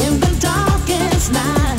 In the darkest night.